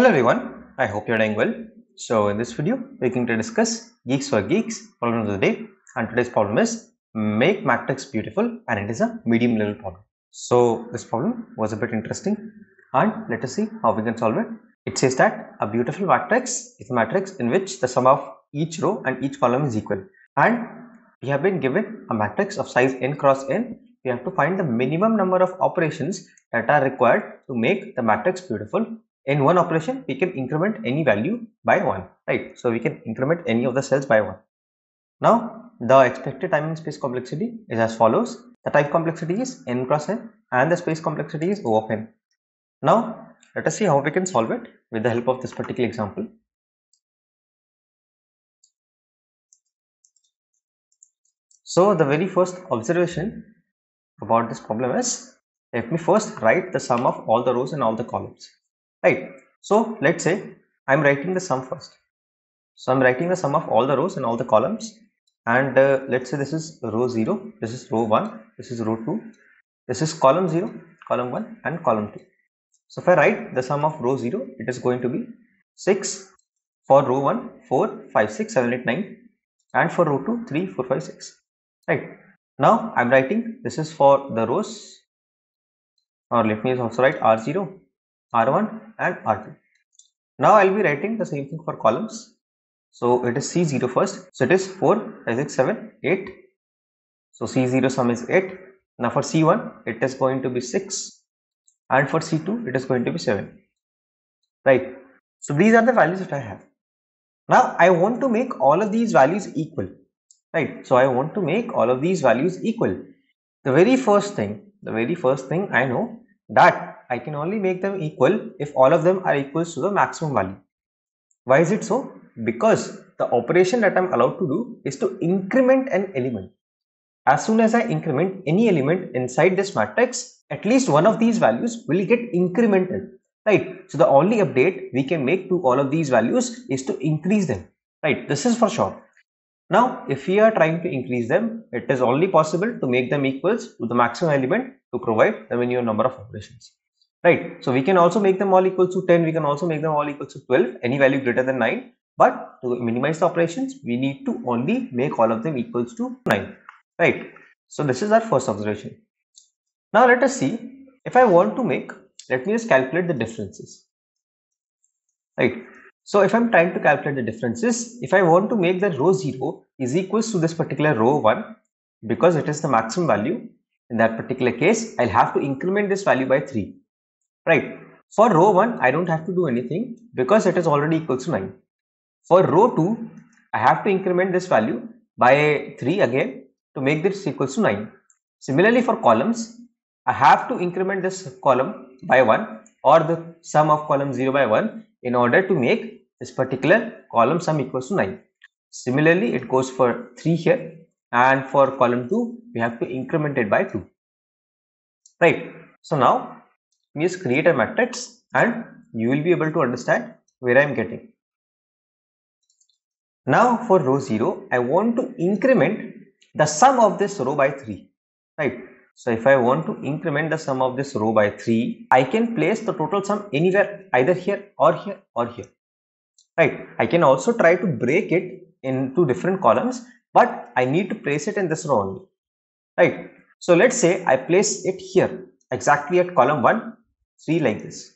Hello everyone, I hope you're doing well. So in this video, we're going to discuss Geeks for Geeks problem of the day and today's problem is make matrix beautiful and it is a medium level problem. So this problem was a bit interesting and let us see how we can solve it. It says that a beautiful matrix is a matrix in which the sum of each row and each column is equal and we have been given a matrix of size n cross n we have to find the minimum number of operations that are required to make the matrix beautiful in one operation we can increment any value by 1 right? So we can increment any of the cells by 1 now the expected time and space complexity is as follows. The time complexity is n cross n and the space complexity is o of n. Now let us see how we can solve it with the help of this particular example. So the very first observation about this problem is let me first write the sum of all the rows and all the columns right. So let's say i'm writing the sum first. So i'm writing the sum of all the rows and all the columns. And uh, let's say this is row 0 this is row 1 this is row 2 this is column 0 column 1 and column 2 so if i write the sum of row 0 it is going to be 6 for row 1 4 5 6 7 8 9 and for row 2 3 4 5 6 right. Now i'm writing this is for the rows. Or let me also write r0 r1 and r2 now i'll be writing the same thing for columns. So it is c0 first. So it is 4 5 6 7 8 so c0 sum is 8 now for c1 it is going to be 6 and for c2 it is going to be 7 right. So these are the values that i have. Now i want to make all of these values equal. Right. So i want to make all of these values equal. The very first thing the very first thing i know that i can only make them equal if all of them are equals to the maximum value. Why is it so? Because the operation that i'm allowed to do is to increment an element. As soon as i increment any element inside this matrix at least one of these values will get incremented right? So the only update we can make to all of these values is to increase them right? This is for sure now, if we are trying to increase them, it is only possible to make them equals to the maximum element to provide the minimum number of operations. Right. So, we can also make them all equals to 10. We can also make them all equals to 12, any value greater than 9. But to minimize the operations, we need to only make all of them equals to 9. Right. So, this is our first observation. Now, let us see if I want to make, let me just calculate the differences. Right. So if I'm trying to calculate the differences, if I want to make the row 0 is equals to this particular row 1 because it is the maximum value in that particular case, I'll have to increment this value by 3. Right. For row 1, I don't have to do anything because it is already equal to 9. For row 2, I have to increment this value by 3 again to make this equals to 9. Similarly for columns, I have to increment this column by 1 or the sum of column 0 by 1 in order to make this particular column sum equals to 9. Similarly, it goes for 3 here and for column 2 we have to increment it by 2. Right. So now we just create a matrix and you will be able to understand where I am getting. Now for row 0 I want to increment the sum of this row by 3 right so if I want to increment the sum of this row by 3, I can place the total sum anywhere either here or here or here. Right. I can also try to break it into different columns, but I need to place it in this row only. Right. So let's say I place it here exactly at column 1, 3 like this.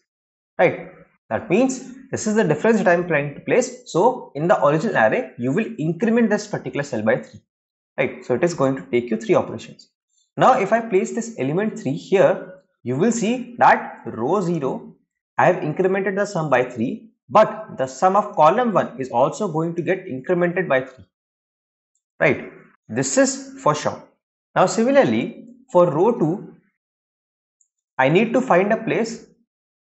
Right. That means this is the difference that I am trying to place. So in the original array, you will increment this particular cell by 3. Right. So it is going to take you 3 operations. Now if I place this element 3 here, you will see that row 0, I have incremented the sum by 3, but the sum of column 1 is also going to get incremented by 3. Right. This is for sure. Now similarly, for row 2, I need to find a place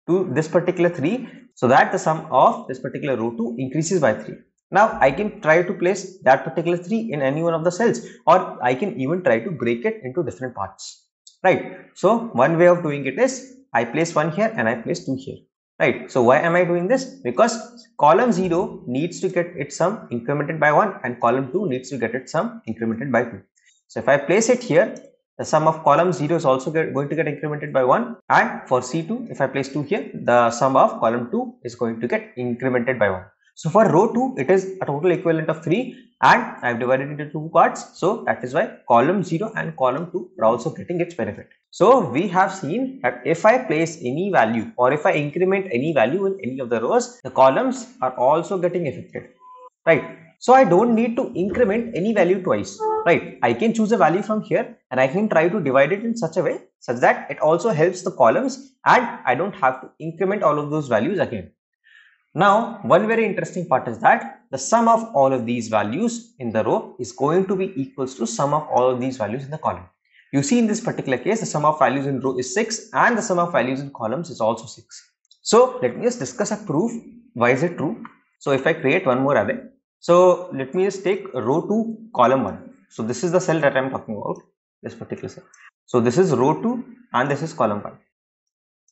to this particular 3 so that the sum of this particular row 2 increases by 3. Now I can try to place that particular 3 in any one of the cells or I can even try to break it into different parts. Right. So one way of doing it is I place 1 here and I place 2 here. Right. So why am I doing this? Because column 0 needs to get its sum incremented by 1 and column 2 needs to get its sum incremented by 2. So if I place it here the sum of column 0 is also get, going to get incremented by 1 and for C2 if I place 2 here the sum of column 2 is going to get incremented by 1. So for row 2 it is a total equivalent of 3 and I have divided it into two parts so that is why column 0 and column 2 are also getting its benefit. So we have seen that if I place any value or if I increment any value in any of the rows the columns are also getting affected right. So I don't need to increment any value twice, right? I can choose a value from here and I can try to divide it in such a way such that it also helps the columns and I don't have to increment all of those values again. Now, one very interesting part is that the sum of all of these values in the row is going to be equals to sum of all of these values in the column. You see in this particular case, the sum of values in row is 6 and the sum of values in columns is also 6. So, let me just discuss a proof. Why is it true? So, if I create one more array, so let me just take row 2 column 1. So this is the cell that I am talking about this particular cell. So this is row 2 and this is column 1.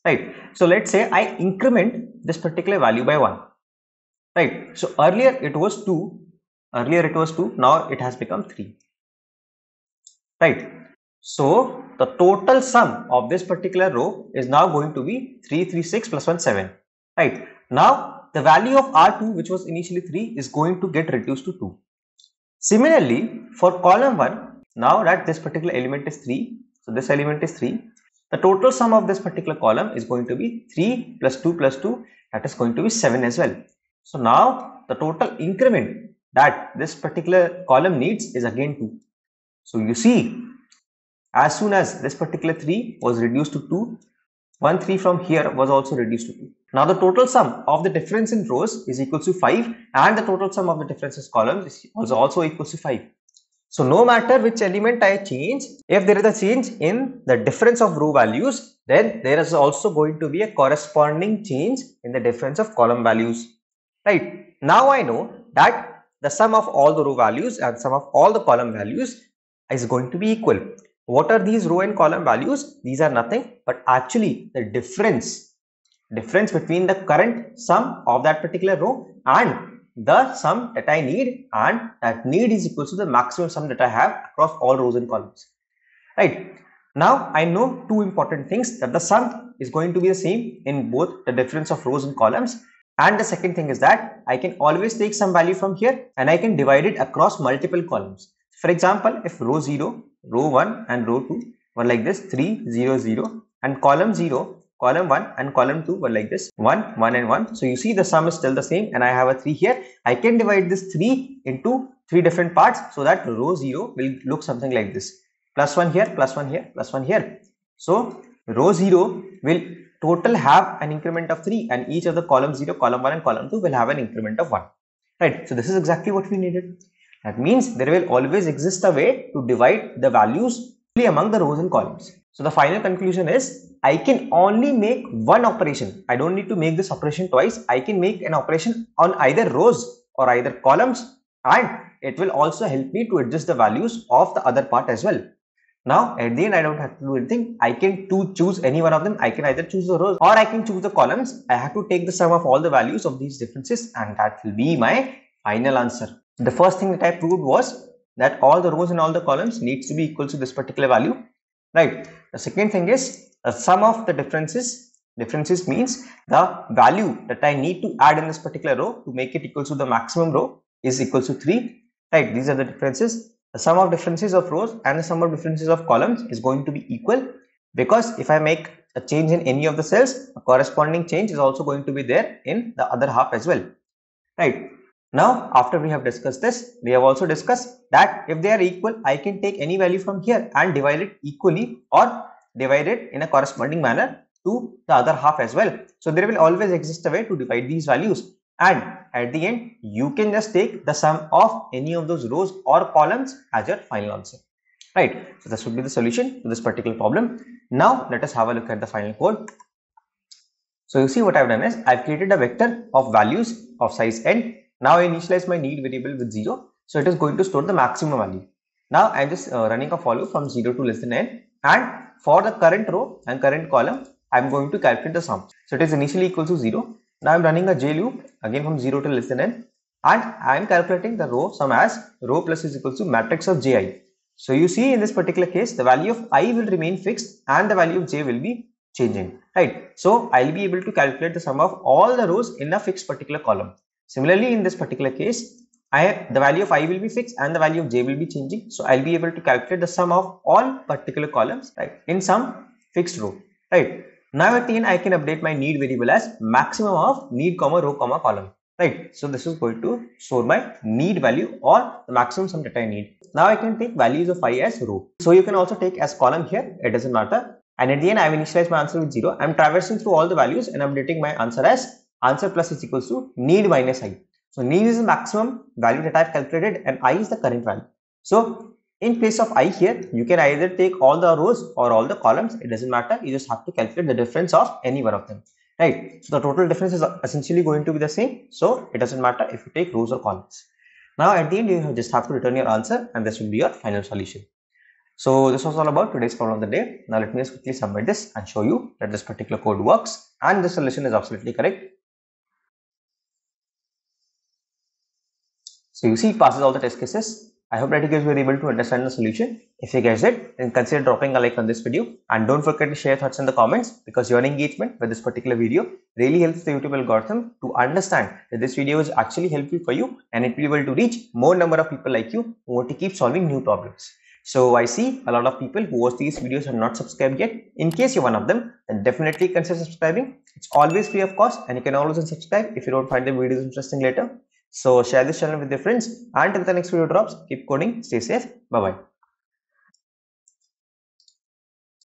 Right. So let's say I increment this particular value by 1. Right. So earlier it was 2. Earlier it was 2. Now it has become 3. Right. So the total sum of this particular row is now going to be 3, 3, 6 plus 1, 7. Right. Now the value of R2 which was initially 3 is going to get reduced to 2. Similarly, for column 1, now that this particular element is 3, so this element is 3, the total sum of this particular column is going to be 3 plus 2 plus 2 that is going to be 7 as well. So now the total increment that this particular column needs is again 2. So you see as soon as this particular 3 was reduced to 2, 1 3 from here was also reduced to 2. Now the total sum of the difference in rows is equal to 5 and the total sum of the differences columns is also equal to 5. So no matter which element I change, if there is a change in the difference of row values, then there is also going to be a corresponding change in the difference of column values. Right. Now I know that the sum of all the row values and sum of all the column values is going to be equal. What are these row and column values? These are nothing but actually the difference difference between the current sum of that particular row and the sum that I need and that need is equal to the maximum sum that I have across all rows and columns. Right. Now I know two important things that the sum is going to be the same in both the difference of rows and columns and the second thing is that I can always take some value from here and I can divide it across multiple columns. For example, if row 0, row 1 and row 2 were like this 3, 0, 0 and column 0 column 1 and column 2 were like this. 1 1 and 1 so you see the sum is still the same and i have a 3 here. I can divide this 3 into three different parts so that row 0 will look something like this. Plus 1 here plus 1 here plus 1 here. So row 0 will total have an increment of 3 and each of the column 0 column 1 and column 2 will have an increment of 1 right? So this is exactly what we needed. That means there will always exist a way to divide the values among the rows and columns so the final conclusion is I can only make one operation. I don't need to make this operation twice. I can make an operation on either rows or either columns and it will also help me to adjust the values of the other part as well. Now at the end I don't have to do anything. I can to choose any one of them. I can either choose the rows or I can choose the columns. I have to take the sum of all the values of these differences and that will be my final answer. The first thing that I proved was that all the rows and all the columns needs to be equal to this particular value right. The second thing is the sum of the differences differences means the value that i need to add in this particular row to make it equal to the maximum row is equal to 3 right. These are the differences. The sum of differences of rows and the sum of differences of columns is going to be equal because if i make a change in any of the cells a corresponding change is also going to be there in the other half as well. Right now, after we have discussed this, we have also discussed that if they are equal, I can take any value from here and divide it equally or divide it in a corresponding manner to the other half as well. So, there will always exist a way to divide these values and at the end, you can just take the sum of any of those rows or columns as your final answer. Right. So, this would be the solution to this particular problem. Now, let us have a look at the final code. So, you see what I have done is I have created a vector of values of size n now I initialize my need variable with 0. So it is going to store the maximum value. Now I am just uh, running a for loop from 0 to less than n and for the current row and current column I am going to calculate the sum. So it is initially equal to 0. Now I am running a j loop again from 0 to less than n and I am calculating the row sum as row plus is equal to matrix of ji. So you see in this particular case, the value of i will remain fixed and the value of j will be changing, right? So I'll be able to calculate the sum of all the rows in a fixed particular column. Similarly, in this particular case, I the value of i will be fixed and the value of j will be changing. So I'll be able to calculate the sum of all particular columns, right, in some fixed row, right? Now at the end, I can update my need variable as maximum of need comma row comma column right. So this is going to store my need value or the maximum sum that i need. Now i can take values of i as row. So you can also take as column here. It doesn't matter. And at the end i have initialized my answer with 0 i'm traversing through all the values and updating my answer as answer plus is equals to need minus i. So need is the maximum value that i've calculated and i is the current value. So in place of i here you can either take all the rows or all the columns. It doesn't matter. You just have to calculate the difference of any one of them. Right? So the total difference is essentially going to be the same. So it doesn't matter if you take rows or columns. Now at the end you just have to return your answer and this will be your final solution. So this was all about today's problem of the day. Now let me just quickly submit this and show you that this particular code works and the solution is absolutely correct so you see it passes all the test cases I hope that you guys were able to understand the solution. If you guys did, then consider dropping a like on this video and don't forget to share thoughts in the comments because your engagement with this particular video really helps the YouTube algorithm to understand that this video is actually helpful for you and it will be able to reach more number of people like you who want to keep solving new problems. So I see a lot of people who watch these videos are not subscribed yet. In case you're one of them, then definitely consider subscribing. It's always free of cost and you can always unsubscribe if you don't find the videos interesting later. So share this channel with your friends. Until the next video drops, keep coding, stay safe. Bye bye.